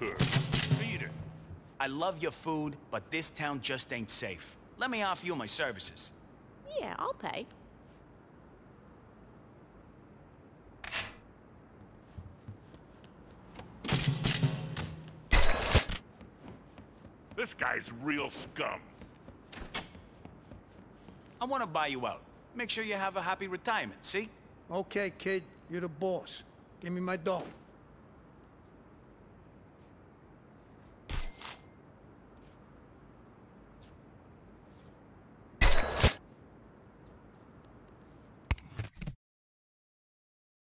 Walker. I love your food, but this town just ain't safe. Let me offer you my services. Yeah, I'll pay. This guy's real scum. I want to buy you out. Make sure you have a happy retirement, see? Okay, kid, you're the boss. Give me my dough.